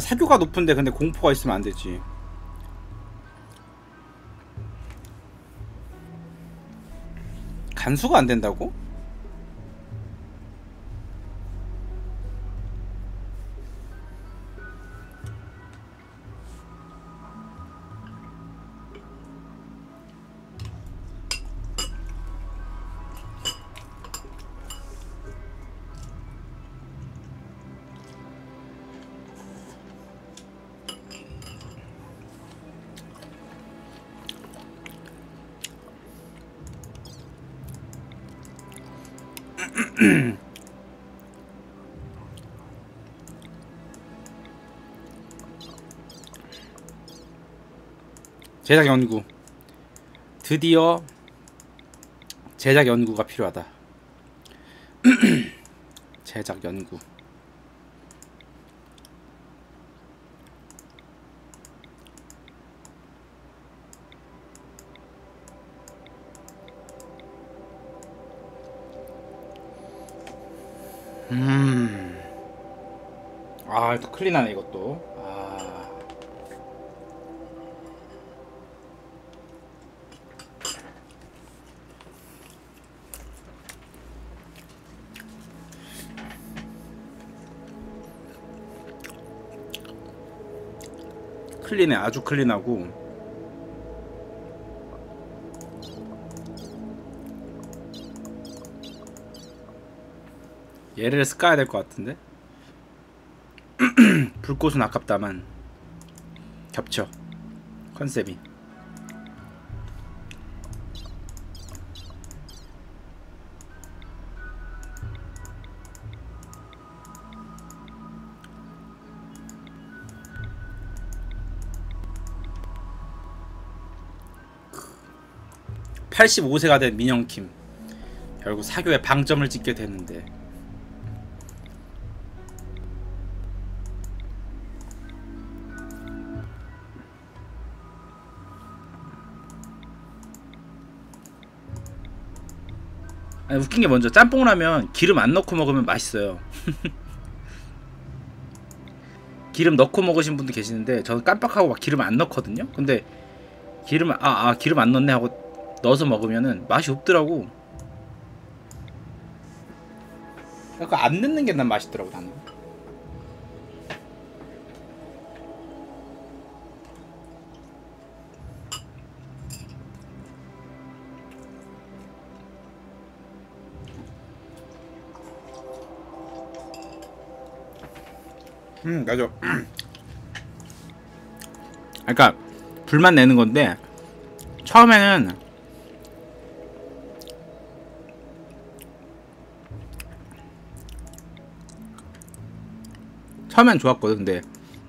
사교가 높은데 근데 공포가 있으면 안 되지. 간수가 안 된다고? 제작 연구. 드디어 제작 연구가 필요하다. 제작 연구. 음. 아, 또 클린하네 이것도. 클린해 아주 클린하고. 얘를 습가야 될 것 같은데? 불꽃은 아깝다만 겹쳐 컨셉이 85세가 된 민영킴 결국 사교에 방점을 찍게 됐는데. 아니, 웃긴 게 먼저 짬뽕 라면 기름 안 넣고 먹으면 맛있어요. 기름 넣고 먹으신 분도 계시는데 저는 깜빡하고 막 기름 안 넣거든요. 근데 기름 아, 아 기름 안 넣네 하고 넣어서 먹으면은 맛이 없더라고. 약간 안 넣는 게 난 맛있더라고 나는. 음 맞아. 그러니까 불만 내는 건데 처음에는 처음엔 좋았거든. 근데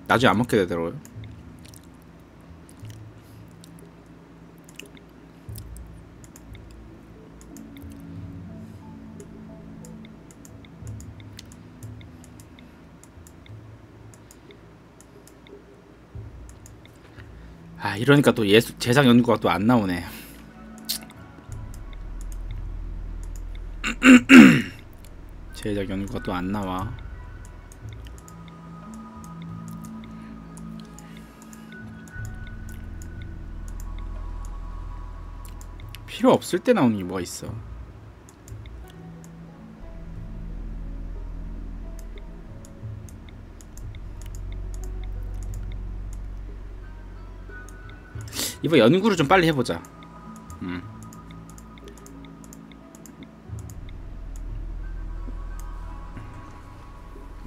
나중에 안 먹게 되더라고요. 아 이러니까 또 예술 제작 연구가 또 안 나오네. 제작 연구가 또 안 나와 필요 없을 때 나오는 게 뭐가 있어? 이번 연구를 좀 빨리 해보자. 음.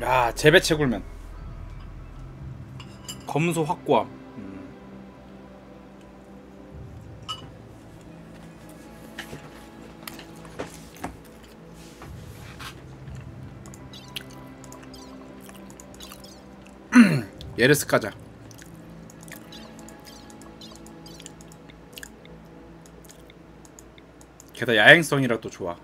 야 재배채 굴면. 검소 확고함 예르스 가자. 게다가 야행성이라 또 좋아.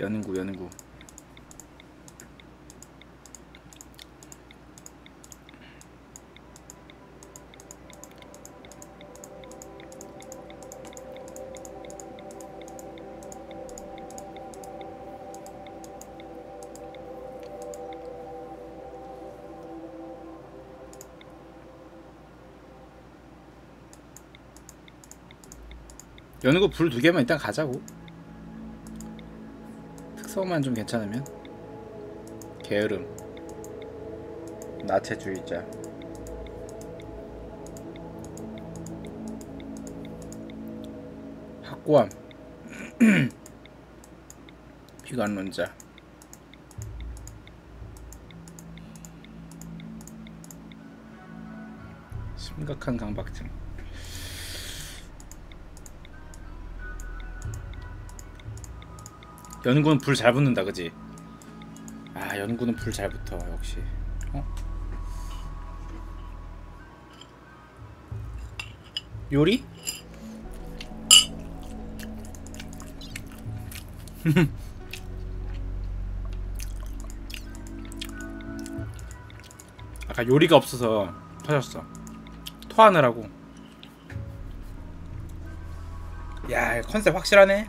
연구 연구 연구 불 두 개만 일단 가자고. 특성만 좀 괜찮으면. 게으름. 나체주의자. 확고함. 비관론자. 심각한 강박증. 연구는 불 잘 붙는다, 그지? 아, 연구는 불 잘 붙어, 역시. 어? 요리? 아까 요리가 없어서 터졌어. 토하느라고. 야, 컨셉 확실하네.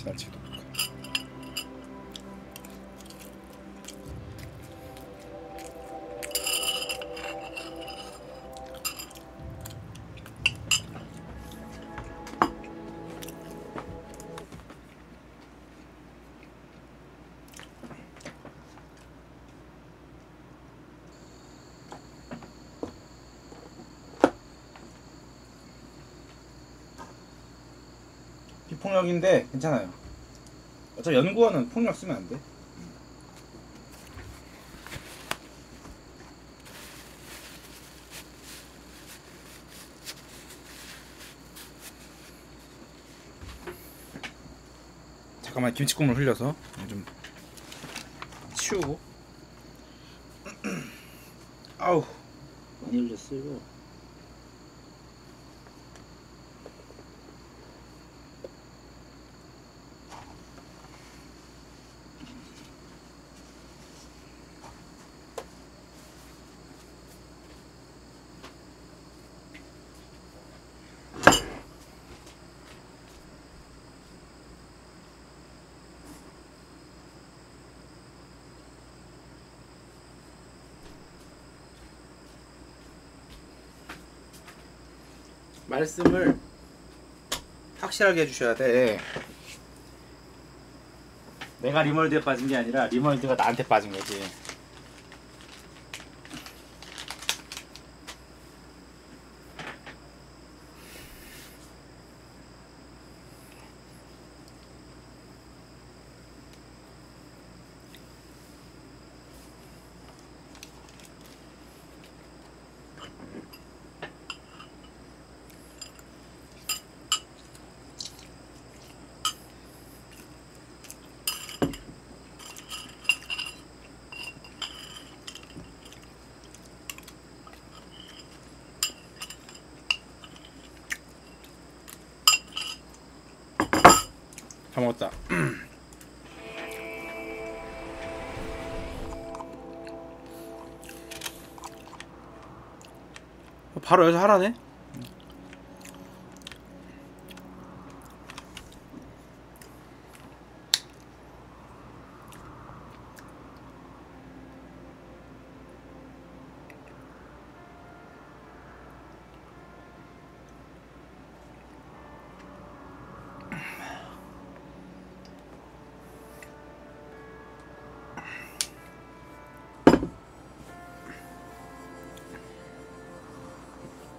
지나 폭력인데 괜찮아요. 어차피 연구원은 폭력 쓰면 안 돼. 잠깐만 김치국물 흘려서 좀 치우고. 아우 많이 흘렸어 이 말씀을 확실하게 해주셔야 돼. 내가 리멀드에 빠진 게 아니라 리멀드가 나한테 빠진 거지. 다 먹었다. 바로 여기서 하라네?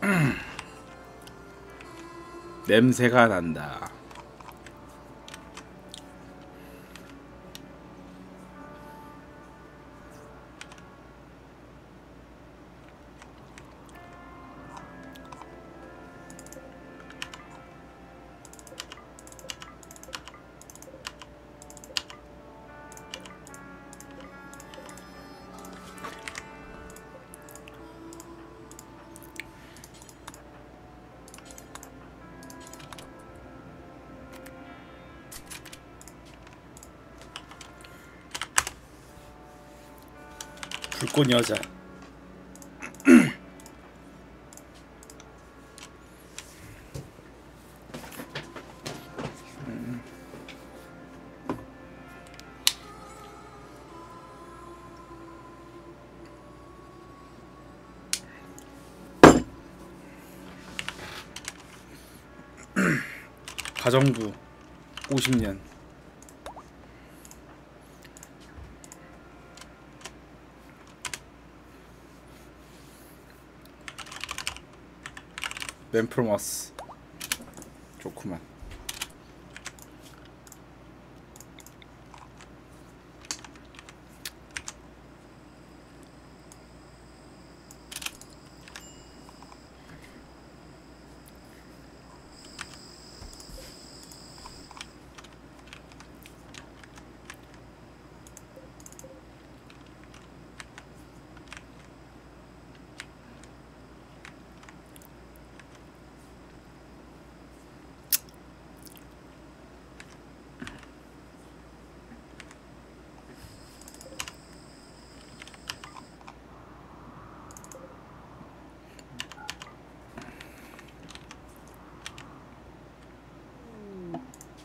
냄새가 난다. 예쁜 여자. 가정부 50년. 맨프로머스. 좋구만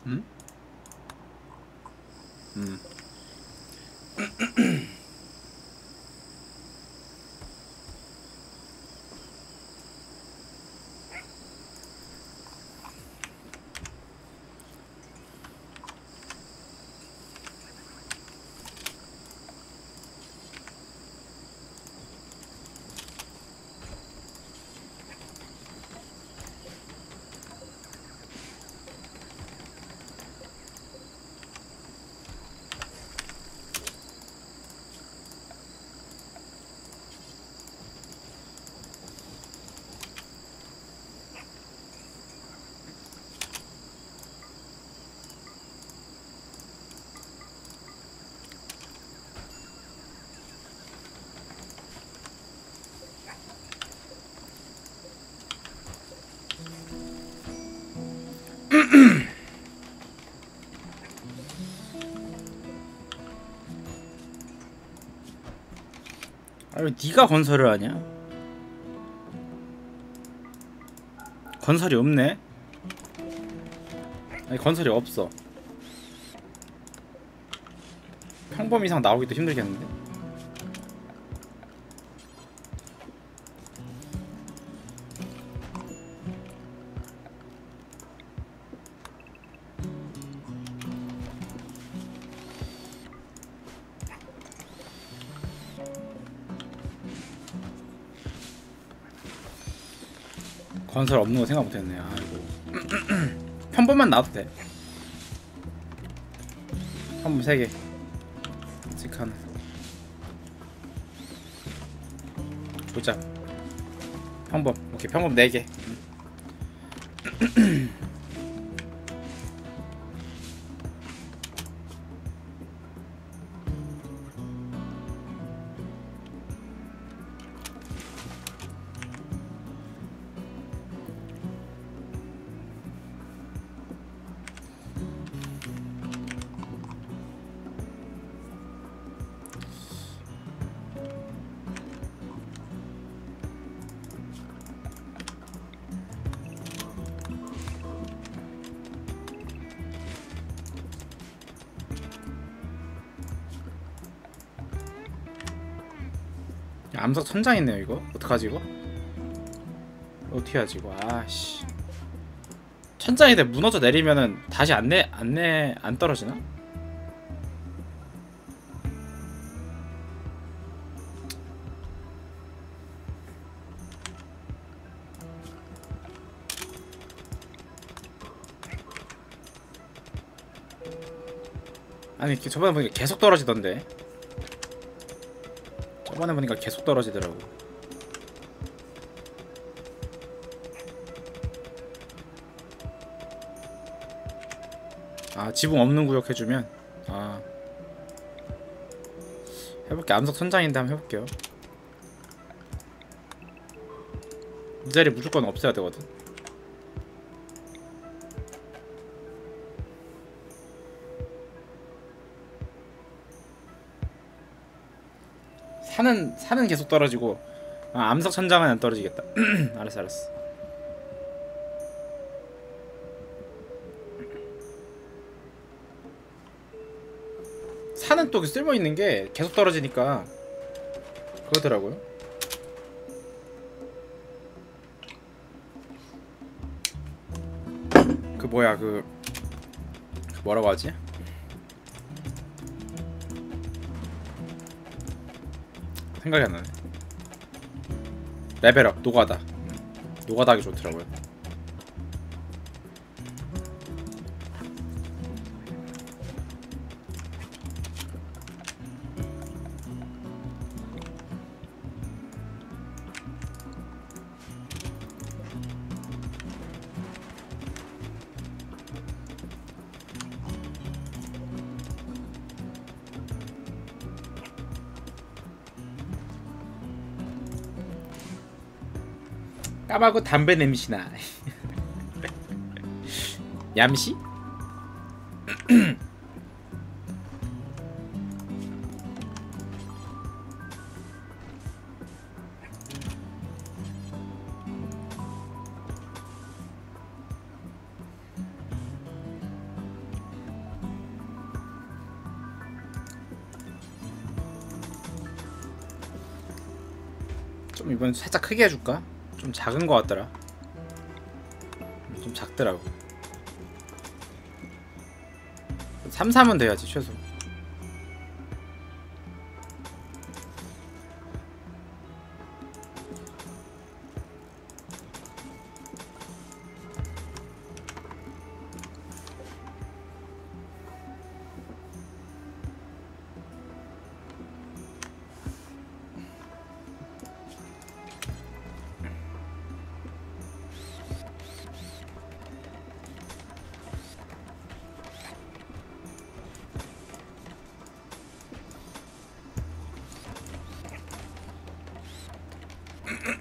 음. 아왜 네가 건설을 하냐? 건설이 없네. 아니 건설이 없어. 평범 이상 나오기도 힘들겠는데. 건설 없는 거 생각 못했네. 아이고. 평범만 놔도 돼. 평범 3개. 직한. 보자. 평범. 오케이. 평범 4개. 암석 천장 있네요 이거. 어떡하지 이거? 어떻게 하지 이거? 아씨. 천장이 돼 무너져 내리면은 다시 안내 안내 안 떨어지나? 아니 저번에 보니까 계속 떨어지던데 저번에 보니까 계속 떨어지더라고. 아 지붕 없는 구역 해주면 아 해볼게 암석 선장인데 한번 해볼게요. 이 자리 무조건 없애야 되거든. 산은 산은 계속 떨어지고 아, 암석 천장은 안 떨어지겠다. 알았어 알았어. 산은 또 쓸모 있는 게 계속 떨어지니까 그러더라고요. 그 뭐야 그 뭐라고 하지? 생각이 안 나네. 레벨업 노가다. 음, 노가다 하기 좋더라고요. 까마고 담배 냄새나. 얌시? 좀 이번 살짝 크게 해줄까? 좀 작은 것 같더라. 음, 좀 작더라고. 3, 3은 돼야지 최소.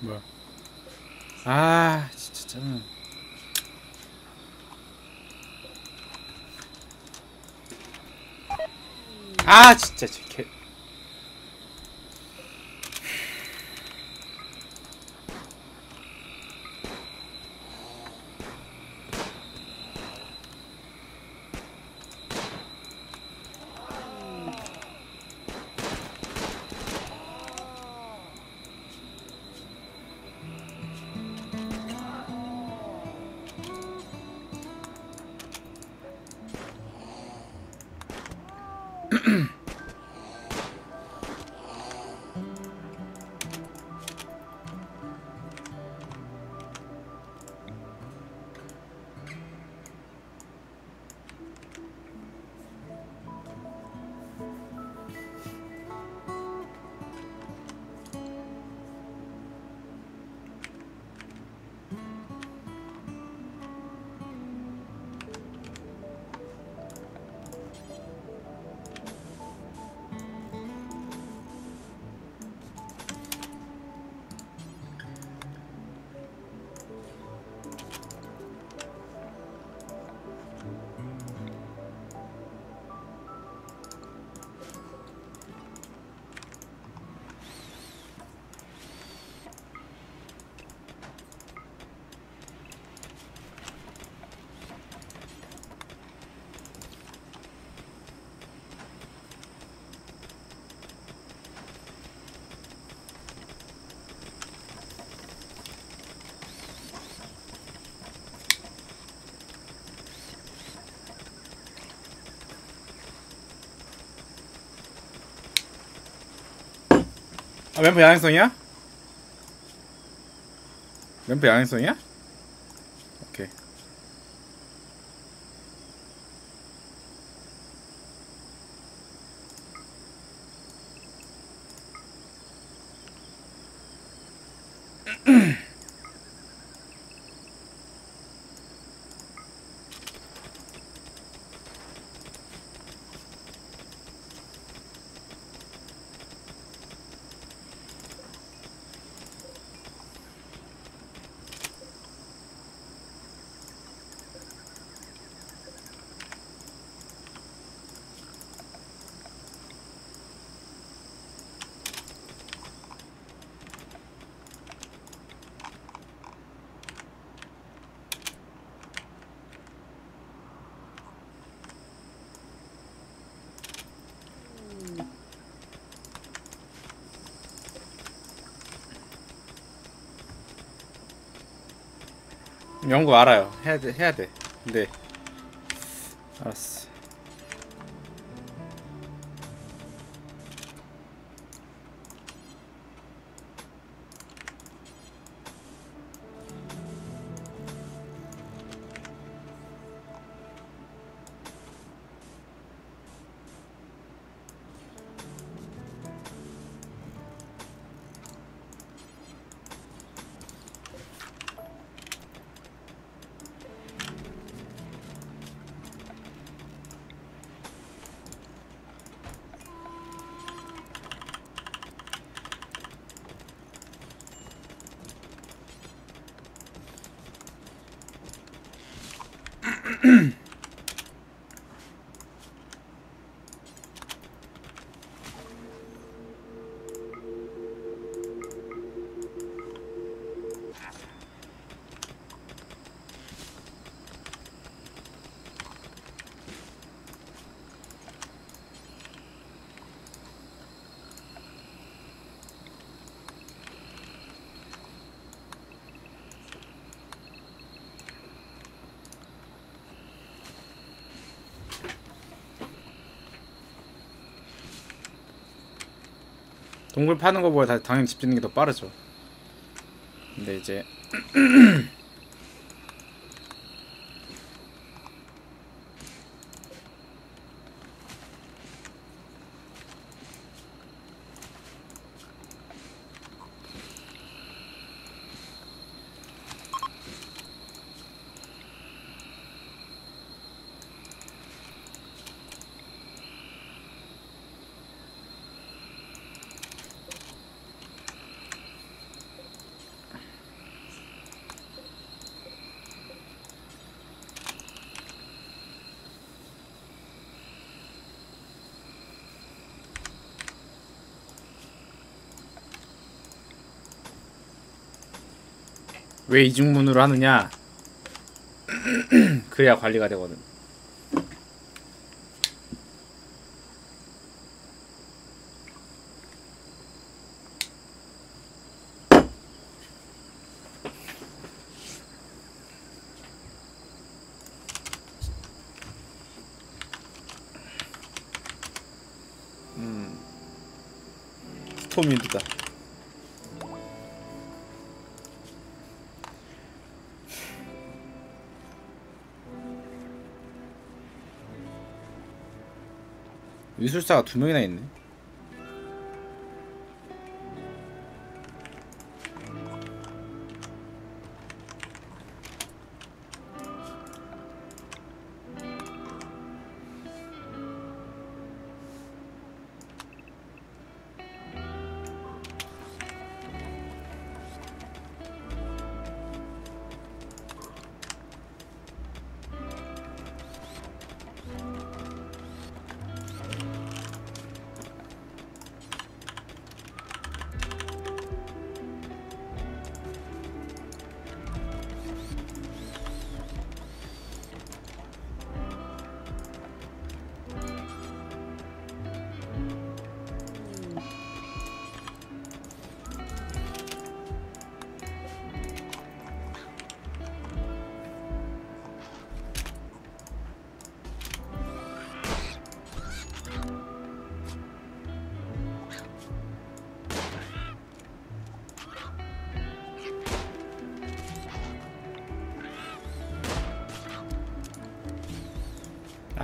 뭐야? 아 진짜 짜증나. 아 진짜 저 개. 아 멤버 양행성이야? 멤버 양행성이야? 연구 알아요. 해야 돼 해야 돼. 근데 알았어 동굴 파는 거보다 다- 당연히 집 짓는 게 더 빠르죠. 근데 이제 왜 이중문으로 하느냐? 그래야 관리가 되거든 미술사가 두 명이나 있네.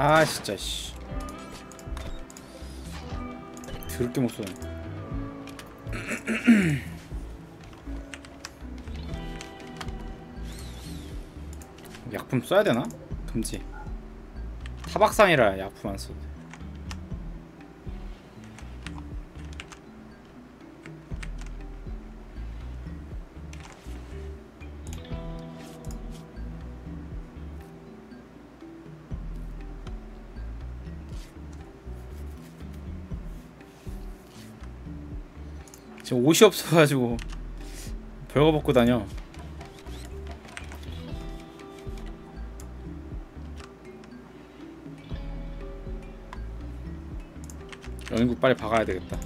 아 진짜 씨. 더럽게 못 쏘네. 약품 써야 되나? 금지. 타박상이라 약품 안 써도 돼 지금 옷이 없어가지고 별거 벗고 다녀. 연인국 빨리 박아야 되겠다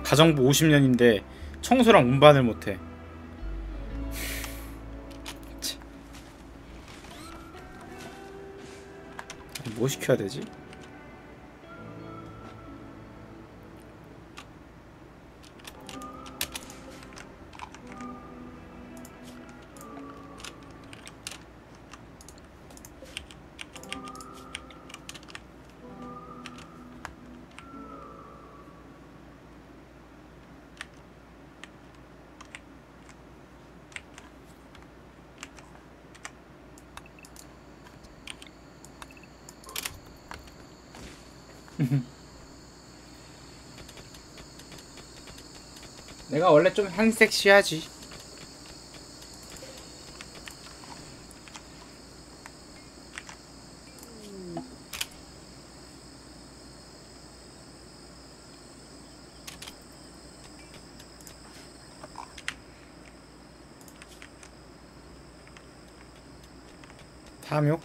가정부 50년인데 청소랑 운반을 못해 참. 뭐 시켜야 되지? 원래 좀 한섹시하지 탐욕?